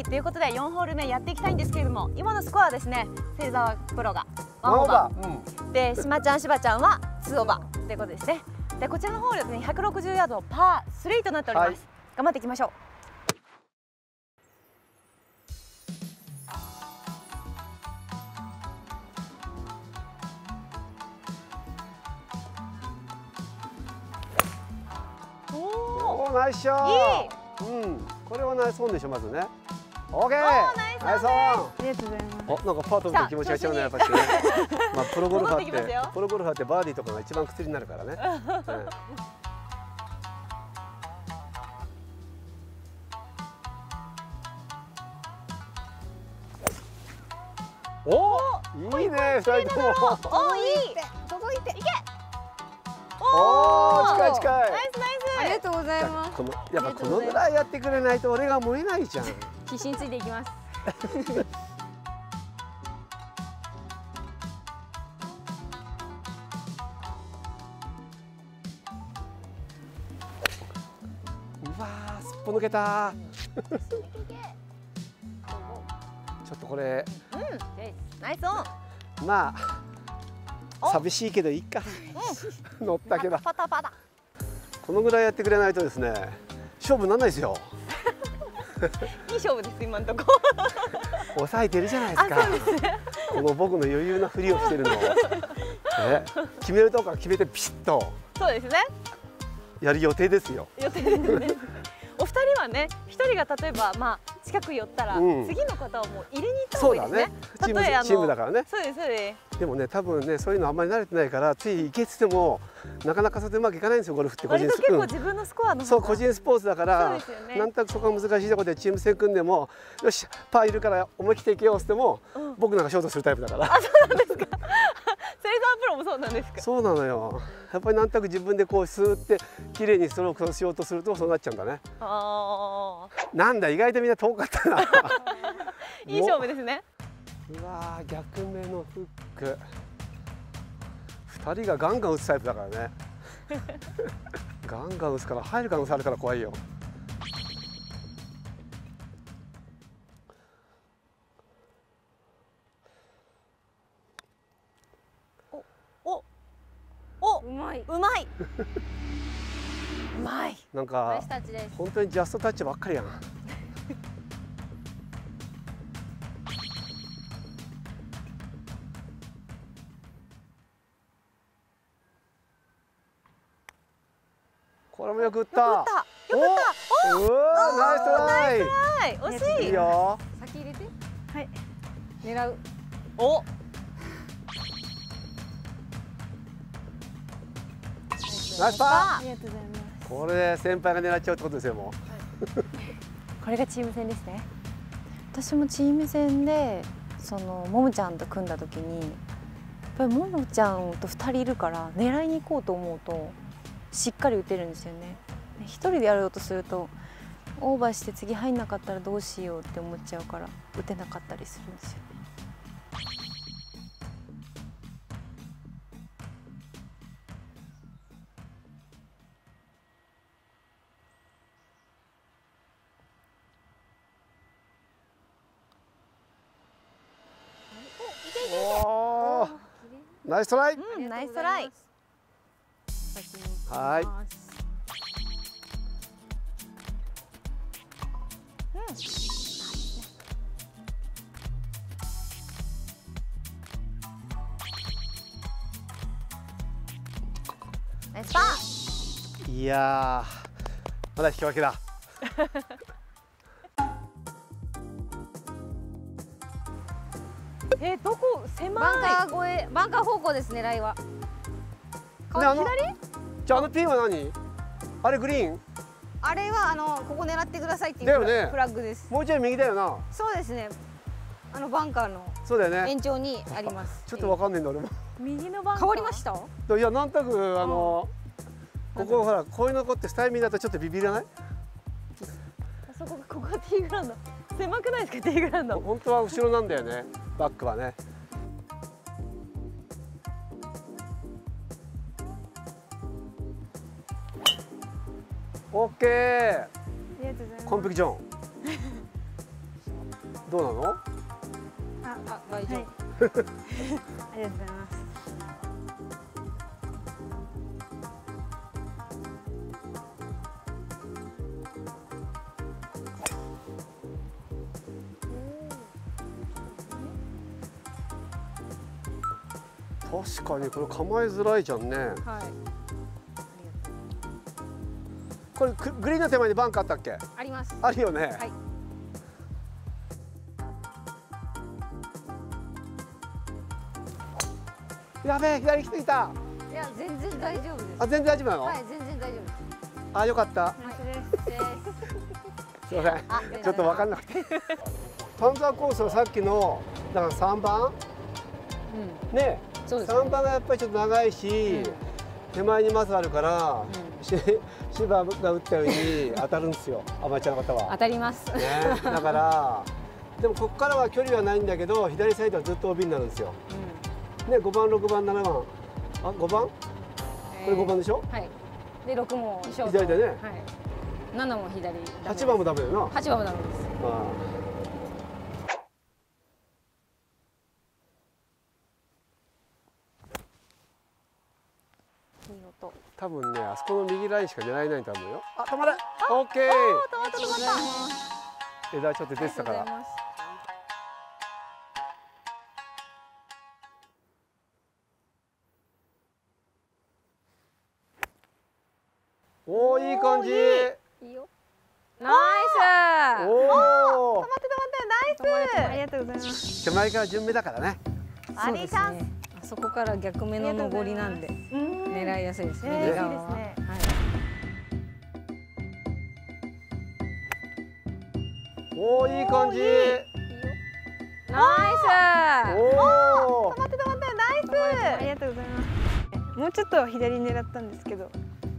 はいということで4ホール目やっていきたいんですけれども今のスコアはですね芹沢プロがワンオーバー。でしまちゃんしばちゃんは2オーバー。ということですね。でこちらのホールですね160ヤードパー3となっております、はい、頑張っていきましょう。おおナイスショー。うん。これはナイスオンでしょまずねオッケーナイスオンありがとうございますおなんかパートナーの気持ちが違うね。やっぱりねまあプロゴルファーってプロゴルファーってバーディーとかが一番薬になるからね、おいいね二人とも。おいい。届いて。いけ。おお近い近い。ナイスナイス。ありがとうございます。このやっぱこのぐらいやってくれないと俺が燃えないじゃん必死についていきます。うわすっぽ抜けた。ちょっとこれ、うん、ナイスオン。まあ寂しいけどいいか、うん、乗ったけど。パタパタ。このぐらいやってくれないとですね勝負なんないですよ いい勝負です今のとこ。抑えてるじゃないですか、ね、この僕の余裕なふりをしてるの。え 決めるとこは決めてピシッと。そうですね。やる予定ですよ。予定ですね。お二人はね一人が例えばまあ近く寄ったら、うん、次の方をもう入れに行った方がいいですね。ねチームチームだからね。そうですそうです。でもね多分ねそういうのあんまり慣れてないからつい行けっつってもなかなかそれでうまくいかないんですよゴルフって個人結構自分のスコアのそう個人スポーツだから、ね、なんとなくそこが難しいところでチーム戦組んでもよしパーいるから思い切っていけようっても、うん、僕なんかショートするタイプだから。あそうなんですか。プロもそうなんですか？そうなのよ。やっぱりなんとなく自分でこうスーって綺麗にストロークしようとするとそうなっちゃうんだね。あなんだ意外とみんな遠かったな。いい勝負ですね。うわ逆目のフック。二人がガンガン打つタイプだからね。ガンガン打つから入る可能性あるから怖いようまいうまいうまいなんか本当にジャストタッチばっかりやんこれもよく打った。よく打った。よく打った。おお、ナイストライ。惜しい。いいよ。先入れて。はい。狙う。お。ナイスパーありがとうございます。これで先輩が狙っちゃうってことですよもう、はい、これがチーム戦ですね。私もチーム戦でそのももちゃんと組んだ時にやっぱりももちゃんと2人いるから狙いに行こうと思うとしっかり打てるんですよね。一人でやろうとするとオーバーして次入んなかったらどうしようって思っちゃうから打てなかったりするんですよナイストライ、うん、ナイストライ。はい。ナイスパー。いやまだ引き分けだ えー、どこ狭い。バンカー越えバンカー方向です狙いは左？じゃああのピンは何？あれグリーン？あれはあのここ狙ってくださいっていうフラ,、ね、フラッグです。もうちょい右だよな。そうですね。あのバンカーのそうだよね。延長にあります。ちょっとわかんないんだ俺も。右のバンカー。変わりました？いやなんとなくあの、ここほらこういうのこってスタイミーだとちょっとビビらない？あそこここがティーグラウンド狭くないですかティーグラウンド本当は後ろなんだよね。バックはね。オッケー。完璧じゃんどうなの？ああ大丈夫、はい、ありがとうございます 確かにこれ構えづらいじゃんね。はい。これグリーンの手前にバンクあったっけ？あります。あるよね、はい、やべえ左来ていた。いや全然大丈夫です。あ全然大丈夫なの？はい全然大丈夫です。あよかった。すみません。ちょっと分かんなくて。パンザーコースはさっきのだから3番、うん、ね、3番がやっぱりちょっと長いし、うん、手前にまずあるから、うん、芝が打ったように当たるんですよ アマチュアの方は。当たります、ね、だからでもここからは距離はないんだけど左サイドはずっと OB になるんですよ、うん、ね5番6番7番。あ5番、えー、これ5番でしょ？はい。で6もショート左でね、はい、7も左。8番もダメだよな。8番もダメです。あ多分ねあそこの右ラインしか狙えないと思うよ。あ止まれオッケー止まった止まった。枝ちょっと出てたから。おおいい感じ。いい。よ。ナイス。おお止まって止まってナイス。ありがとうございます。手前から順目だからね。ありさんあそこから逆目の上りなんで狙いやすいですね。右側は。はい。おおいい感じ。ナイス。おお。止まって止まってナイス。ありがとうございます。もうちょっと左狙ったんですけど、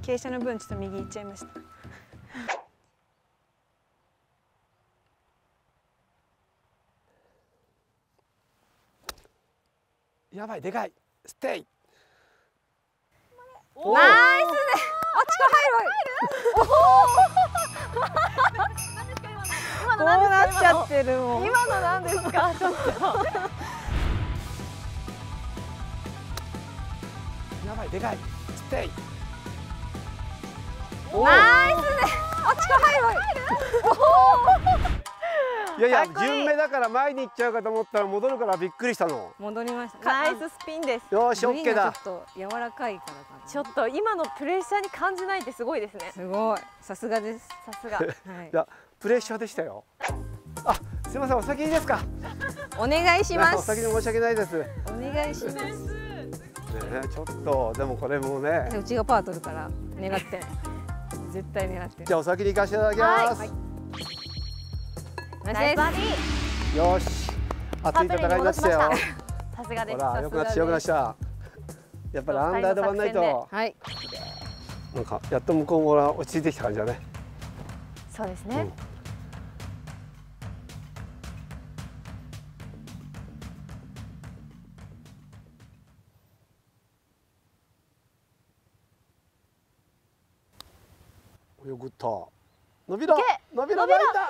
傾斜の分ちょっと右行っちゃいました。やばいでかいステイナイスで、あ、力入る。こうなっちゃってるもん。今のなんですか、ちょっと。やばい、でかい。ステイ。ナイスで、あ、力入る。いやいや順目だから前に行っちゃうかと思ったら戻るからびっくりしたの。戻りました。ナイススピンです。よしオッケーだ。ちょっと柔らかいからかなちょっと今のプレッシャーに感じないってすごいですね。すごい。さすがです。さすが、はい、いやプレッシャーでしたよ。あすみませんお先いいですか。お願いします。お先に申し訳ないです。お願いします。ねちょっとでもこれもね。うちがパー取るから狙って。絶対狙って。じゃあお先に行かせていただきます、はい。ナイスバーディ。ーよし。熱い戦いになってたよ。さすがです。ほらよくなってよくなしたやっぱりアンダーで割んないと。はい。なんかやっと向こうも落ち着いてきた感じだね？そうですね、うん。よくった。伸びろ。伸びろラインだ。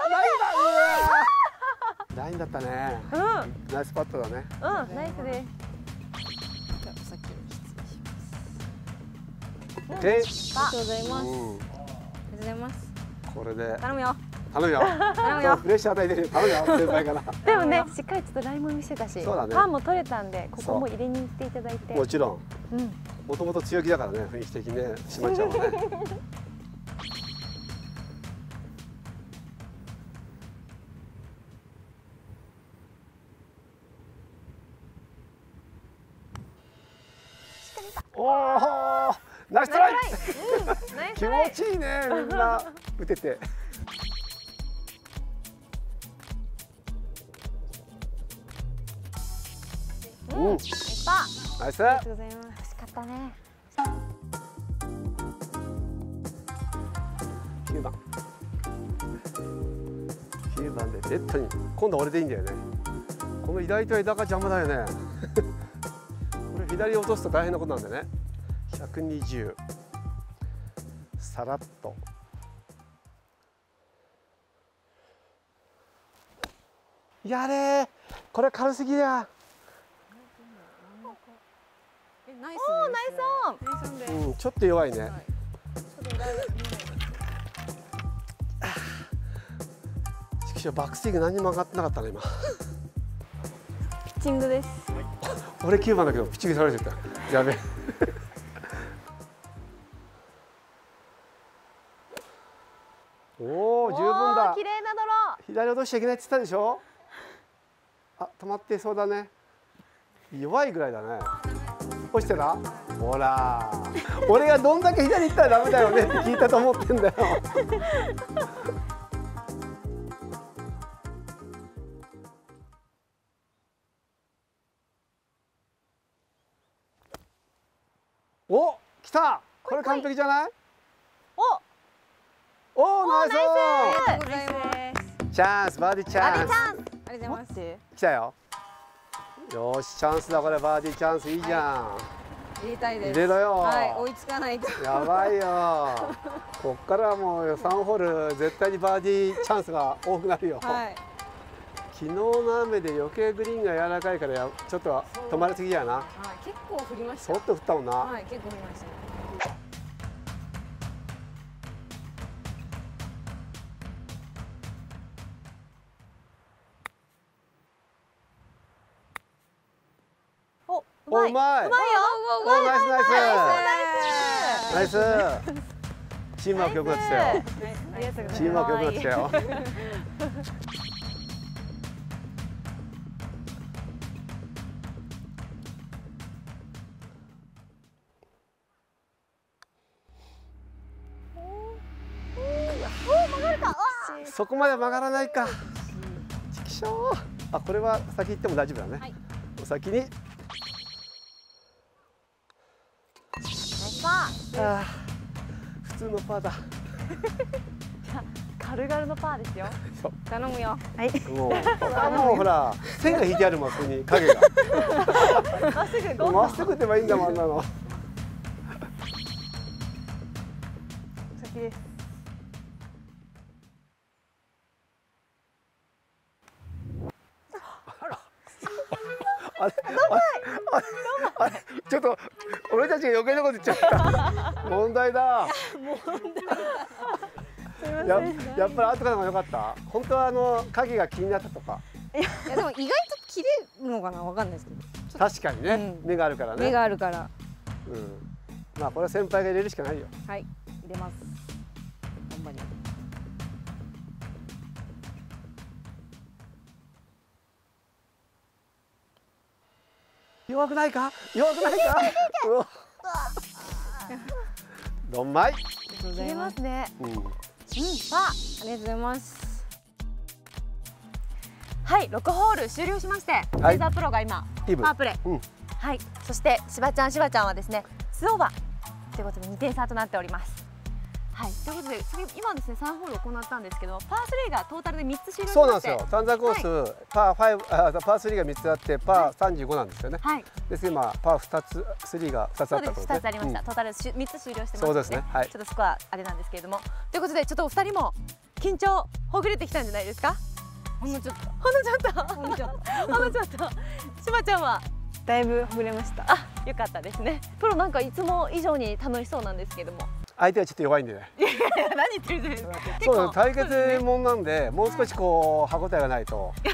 ラインだったね。うん。ナイスパットだね。うんナイスですありがとうございます、うん、ありがとうございます。これで。頼むよ。頼むよ。頼むよ。プレッシャー与えてる。頼むよ 先輩から。でもねしっかりちょっとラインも見せたしそうだね。パンも取れたんでここも入れに行っていただいて。もちろん。うん。もともと強気だからね雰囲気的にね。しまっちゃうわねねみんな。打てて。うん、ナイス。ありがとうございます。惜しかったね。9番。9番でレッドに今度は俺でいいんだよね。この左と枝が邪魔だよね。左落とすと大変なことなんでね。120さらっと。やれこれ軽すぎや。ナイおおナイスオン。ナイスうんちょっと弱いね、はいバックスイング何にも上がってなかったね今。ピッチングです。俺9番だけどピッチングされてた。やべえおお十分だ。綺麗なドロ左落としちゃいけないって言ったでしょ？あ止まってそうだね。弱いぐらいだね。落ちてた？ほら。俺がどんだけ左行ったらダメだよね。って聞いたと思ってんだよ。お来た。これ完璧じゃない？おおおナイス。ありがとうございますチャンス。バーディーチャンス。ありがとうございます来たよ。よしチャンスだこれ。バーディーチャンスいいじゃん、入れたいです。入れろよ。はい追いつかないと。やばいよ。こっからはもう3ホール絶対にバーディーチャンスが多くなるよ、はい。昨日の雨で余計グリーンが柔らかいからやちょっと止まりすぎやな。はい。結構降りました。そっと降ったもんな、はい結構降りました。ねまい。ううまいよ。おナイス。ナイス。ナナイス。チームワーク良くなってきたよチームワー。ク良くなってきたよそこまで曲がらないか。ちきしょう。あこれは先行っても大丈夫だね、はい。お先にあー。普通のパーだ。ー 軽々のパーですよ。頼むよ。はい。もうあもうほら線が引いてあるもんそこに影が。まっすぐまっすぐ打てばいいんだもんあんなの。先です。あれ？あれ？あれ？ちょっと俺たちが余計なこと言っちゃった。問題だ。ややっぱり後からの方が良かった？本当はあの影が気になったとか。いやでも意外と切れるのかな？わかんないですけど。確かにね、うん。目があるからね。目があるから。うん、まあこれは先輩が入れるしかないよ。はい。入れます弱くないか？弱くないか？どんまい、ありがとうござ切れいまますすね。うん、うん。ありがとうございます。はい6ホール終了しまして、はい。レーザープロが今パープレーうん。はい。そしてしばちゃんしばちゃんはですねスオーバーということで2点差となっておりますはい。ということで次今ですね3ホール行ったんですけどパー3がトータルで3つ終了しそうなんですよ。短座コース、パー5あパー3が3つあってパー35なんですよね、はい。です今パー2つ3が2つあそうで。すったとね2つありました、うん。トータルし3つ終了してますそうですね。はい。ちょっとスコアあれなんですけれども。ということでちょっとお二人も緊張ほぐれてきたんじゃないですか？ほんのちょっほんのちょっと。とほんのちょっと。ほんのちょっと。しばちゃんは？だいぶほぐれました。あよかったですね。プロなんかいつも以上に楽しそうなんですけども相手はちょっと弱いんでね。何言ってるんですそう対決もんなんでもう少しこう歯応えがないと。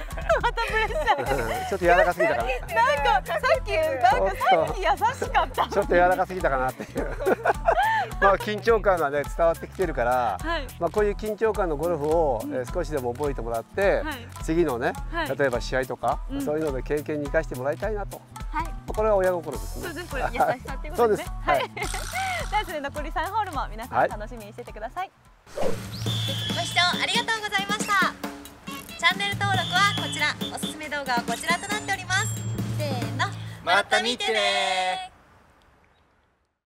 またプレッシャーうん。ちょっと柔らかすぎたかな。なんかさっきなんかさっき優しかった。ちょっと柔らかすぎたかなっていう。まあ緊張感がね伝わってきてるから、はい。まあ、こういう緊張感のゴルフを、えー少しでも覚えてもらって、はい。次のね、はい。例えば試合とか、うん。そういうので経験に生かしてもらいたいなと。はい。これは親心ですね。そうですこれ優しさっていうことですね。そうです。はいではですね残り3ホールも皆さはい。ん楽しみにしててください、ご視聴ありがとうございました。チャンネル登録はこちら。おすすめ動画はこちらとなっております。せーの。また見てね